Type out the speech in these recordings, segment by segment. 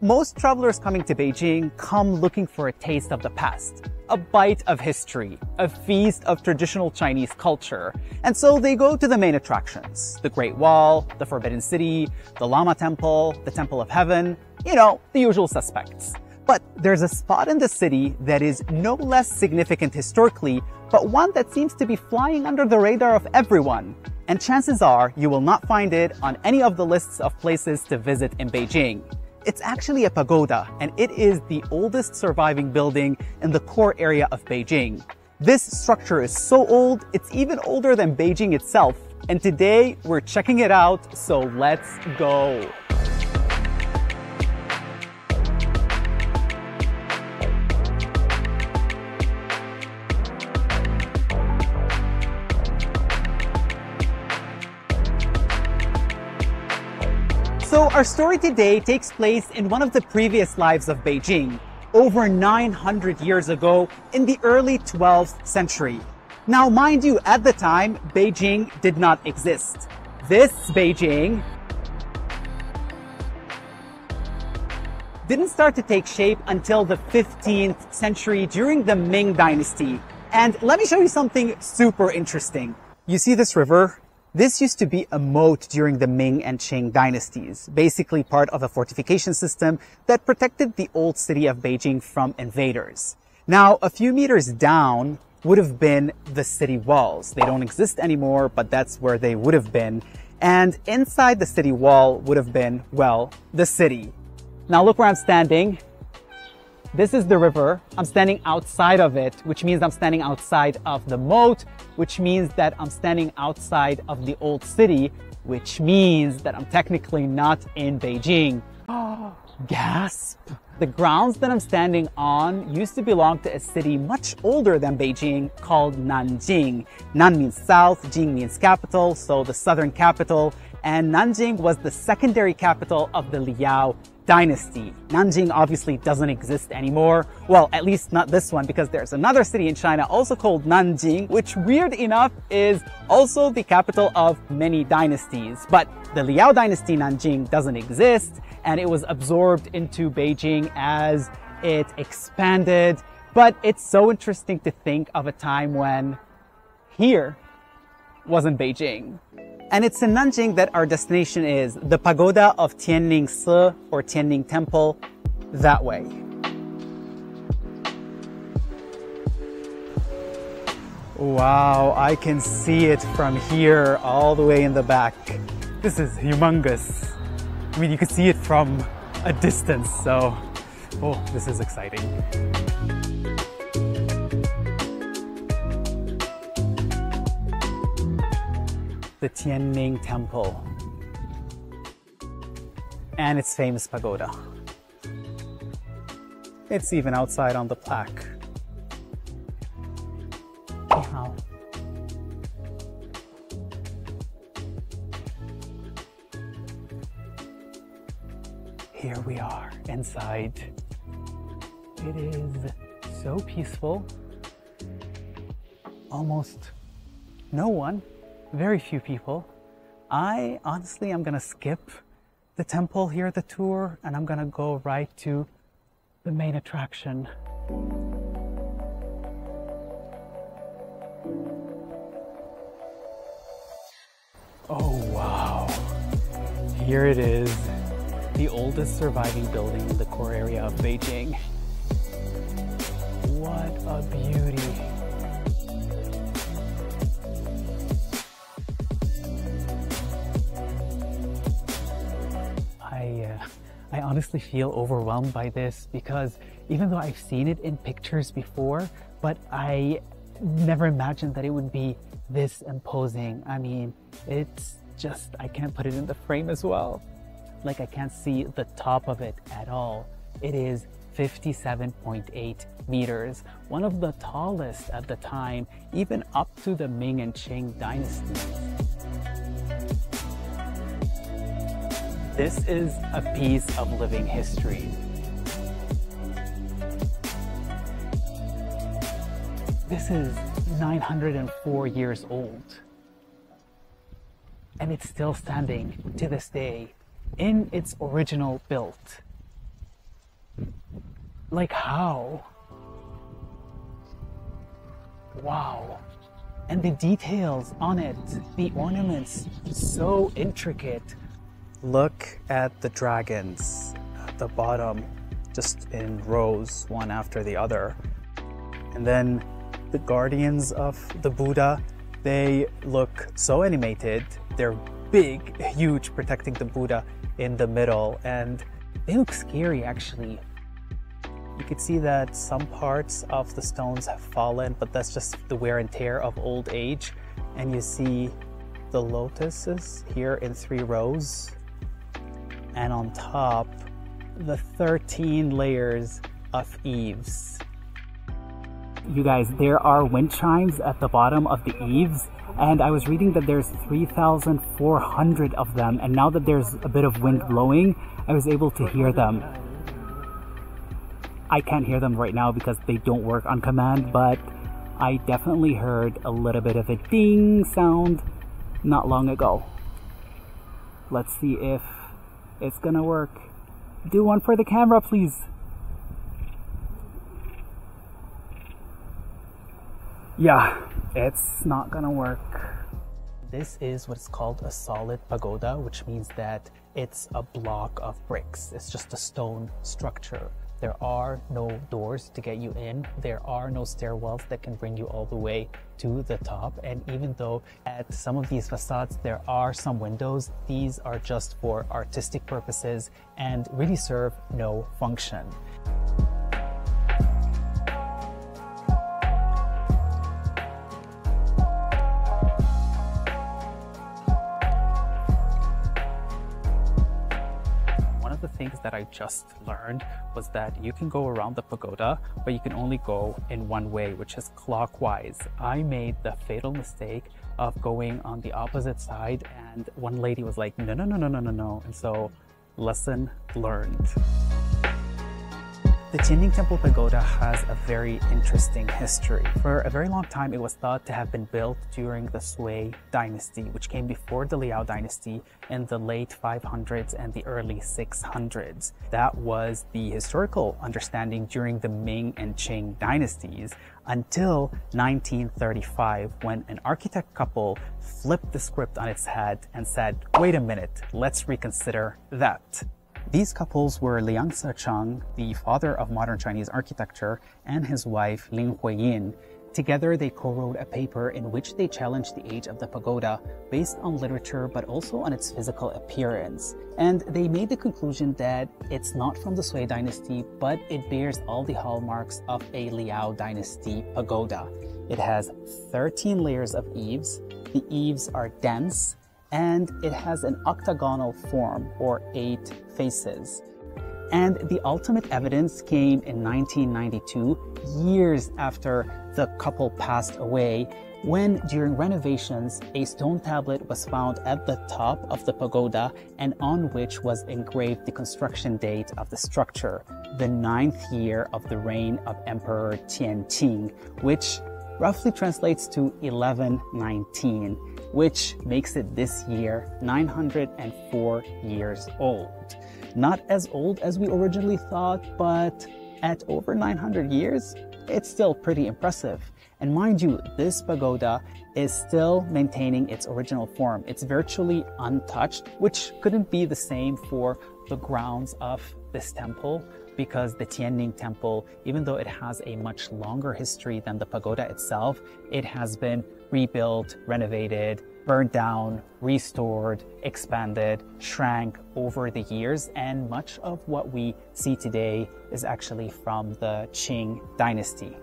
Most travelers coming to Beijing come looking for a taste of the past, a bite of history, a feast of traditional Chinese culture. And so they go to the main attractions, the Great Wall, the Forbidden City, the Lama Temple, the Temple of Heaven, you know, the usual suspects. But there's a spot in the city that is no less significant historically, but one that seems to be flying under the radar of everyone. And chances are you will not find it on any of the lists of places to visit in Beijing. It's actually a pagoda, and it is the oldest surviving building in the core area of Beijing. This structure is so old, it's even older than Beijing itself. And today, we're checking it out, so let's go. So our story today takes place in one of the previous lives of Beijing, over 900 years ago in the early 12th century. Now, mind you, at the time, Beijing did not exist. This Beijing didn't start to take shape until the 15th century during the Ming Dynasty. And let me show you something super interesting. You see this river? This used to be a moat during the Ming and Qing dynasties, basically part of a fortification system that protected the old city of Beijing from invaders. Now, a few meters down would have been the city walls. They don't exist anymore, but that's where they would have been. And inside the city wall would have been, well, the city. Now look where I'm standing. This is the river. I'm standing outside of it, which means I'm standing outside of the moat, which means that I'm standing outside of the old city, which means that I'm technically not in Beijing. Gasp! The grounds that I'm standing on used to belong to a city much older than Beijing called Nanjing. Nan means south, Jing means capital, so the southern capital, and Nanjing was the secondary capital of the Liao dynasty. Nanjing obviously doesn't exist anymore. Well, at least not this one because there's another city in China also called Nanjing, which weird enough is also the capital of many dynasties. But the Liao dynasty Nanjing doesn't exist and it was absorbed into Beijing as it expanded. But it's so interesting to think of a time when here wasn't Beijing. And it's in Nanjing that our destination is, the pagoda of Tianning Si or Tianning Temple, that way. Wow, I can see it from here all the way in the back. This is humongous. I mean, you can see it from a distance, so, oh, this is exciting. The Tianning Temple and its famous pagoda. It's even outside on the plaque. Here we are inside. It is so peaceful. Almost no one very few people. I honestly I'm gonna skip the temple here, at the tour, and I'm gonna go right to the main attraction. Oh wow, here it is, the oldest surviving building in the core area of Beijing. What a beauty. I honestly feel overwhelmed by this because even though I've seen it in pictures before, but I never imagined that it would be this imposing. I mean, it's just, I can't put it in the frame as well. Like I can't see the top of it at all. It is 57.8 meters, one of the tallest at the time, even up to the Ming and Qing dynasties. This is a piece of living history. This is 904 years old. And it's still standing to this day in its original build. Like how? Wow. And the details on it, the ornaments, so intricate. Look at the dragons at the bottom, just in rows, one after the other. And then the guardians of the Buddha, they look so animated. They're big, huge, protecting the Buddha in the middle. And they look scary actually. You can see that some parts of the stones have fallen, but that's just the wear and tear of old age. And you see the lotuses here in three rows. And on top, the 13 layers of eaves. You guys, there are wind chimes at the bottom of the eaves and I was reading that there's 3,400 of them and now that there's a bit of wind blowing, I was able to hear them. I can't hear them right now because they don't work on command, but I definitely heard a little bit of a ding sound not long ago. Let's see if it's gonna work. Do one for the camera, please. Yeah, it's not gonna work. This is what's called a solid pagoda, which means that it's a block of bricks. It's just a stone structure. There are no doors to get you in. There are no stairwells that can bring you all the way to the top. And even though at some of these facades there are some windows, these are just for artistic purposes and really serve no function. Things that I just learned was that you can go around the pagoda, but you can only go in one way, which is clockwise. I made the fatal mistake of going on the opposite side, and one lady was like, no, no, no, no, no, no, no. And so, lesson learned. The Tianning Temple Pagoda has a very interesting history. For a very long time, it was thought to have been built during the Sui dynasty, which came before the Liao dynasty in the late 500s and the early 600s. That was the historical understanding during the Ming and Qing dynasties until 1935 when an architect couple flipped the script on its head and said, wait a minute, let's reconsider that. These couples were Liang Sicheng, the father of modern Chinese architecture, and his wife Lin Huiyin. Together, they co-wrote a paper in which they challenged the age of the pagoda based on literature but also on its physical appearance. And they made the conclusion that it's not from the Sui dynasty, but it bears all the hallmarks of a Liao dynasty pagoda. It has 13 layers of eaves. The eaves are dense, and it has an octagonal form or eight faces. And the ultimate evidence came in 1992, years after the couple passed away, when during renovations, a stone tablet was found at the top of the pagoda and on which was engraved the construction date of the structure, the ninth year of the reign of Emperor Tian Tianqing, which roughly translates to 1119 which makes it this year 904 years old. Not as old as we originally thought, but at over 900 years, it's still pretty impressive. And mind you, this pagoda is still maintaining its original form. It's virtually untouched, which couldn't be the same for the grounds of this temple because the Tianning Temple, even though it has a much longer history than the pagoda itself, it has been rebuilt, renovated, burned down, restored, expanded, shrank over the years, and much of what we see today is actually from the Qing dynasty.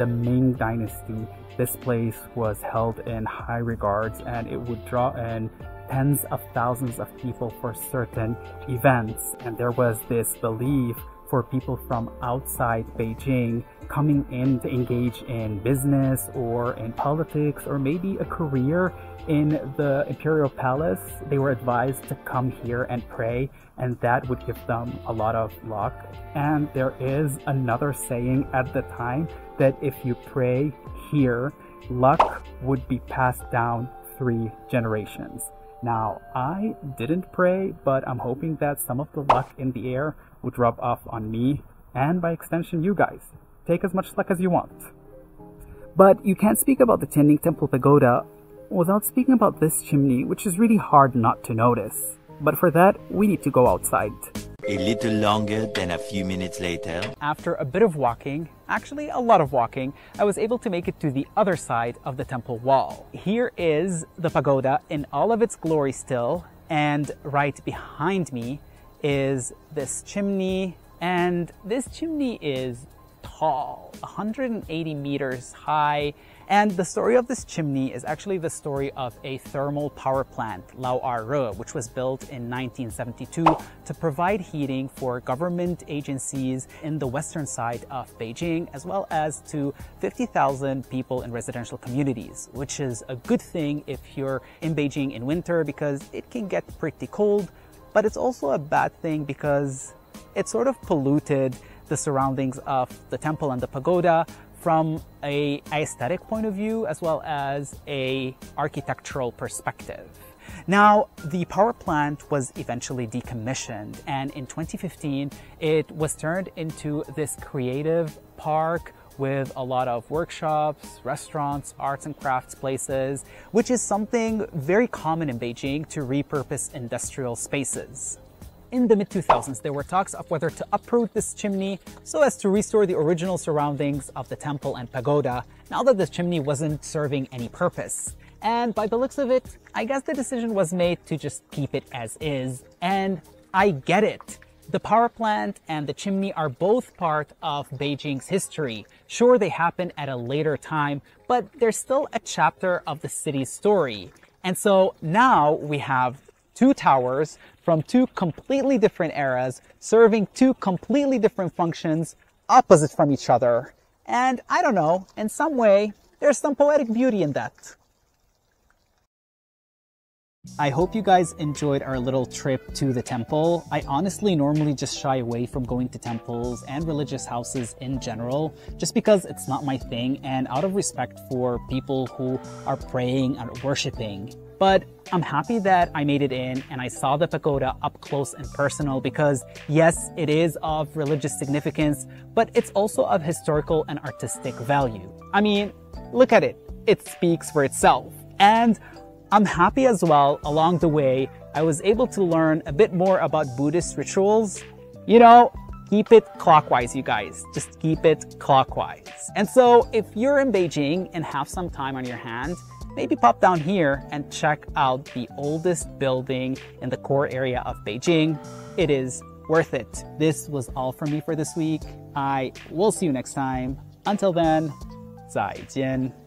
The Ming dynasty, this place was held in high regards and it would draw in tens of thousands of people for certain events. And there was this belief for people from outside Beijing coming in to engage in business or in politics or maybe a career in the imperial palace. They were advised to come here and pray and that would give them a lot of luck. And there is another saying at the time that if you pray here, luck would be passed down three generations. Now, I didn't pray, but I'm hoping that some of the luck in the air would rub off on me and by extension you guys. Take as much luck as you want. But you can't speak about the Tianning Temple Pagoda without speaking about this chimney, which is really hard not to notice. But for that, we need to go outside. A little longer than a few minutes later. After a bit of walking, actually a lot of walking, I was able to make it to the other side of the temple wall. Here is the pagoda in all of its glory still, and right behind me is this chimney, and this chimney is tall, 180 meters high. And the story of this chimney is actually the story of a thermal power plant, Lao Ar which was built in 1972 to provide heating for government agencies in the western side of Beijing, as well as to 50,000 people in residential communities, which is a good thing if you're in Beijing in winter because it can get pretty cold, but it's also a bad thing because it sort of polluted the surroundings of the temple and the pagoda from a aesthetic point of view as well as a architectural perspective. Now, the power plant was eventually decommissioned and in 2015 it was turned into this creative park with a lot of workshops, restaurants, arts and crafts places, which is something very common in Beijing to repurpose industrial spaces. In the mid-2000s, there were talks of whether to uproot this chimney so as to restore the original surroundings of the temple and pagoda, now that this chimney wasn't serving any purpose. And by the looks of it, I guess the decision was made to just keep it as is. And I get it. The power plant and the chimney are both part of Beijing's history. Sure, they happened at a later time, but they're still a chapter of the city's story. And so now we have two towers from two completely different eras, serving two completely different functions, opposite from each other. And I don't know, in some way, there's some poetic beauty in that. I hope you guys enjoyed our little trip to the temple. I honestly normally just shy away from going to temples and religious houses in general, just because it's not my thing and out of respect for people who are praying and worshiping. But I'm happy that I made it in and I saw the pagoda up close and personal because yes, it is of religious significance, but it's also of historical and artistic value. I mean, look at it. It speaks for itself. And I'm happy as well, along the way, I was able to learn a bit more about Buddhist rituals. You know, keep it clockwise, you guys. Just keep it clockwise. And so if you're in Beijing and have some time on your hand, maybe pop down here and check out the oldest building in the core area of Beijing. It is worth it. This was all from me for this week. I will see you next time. Until then, 再见。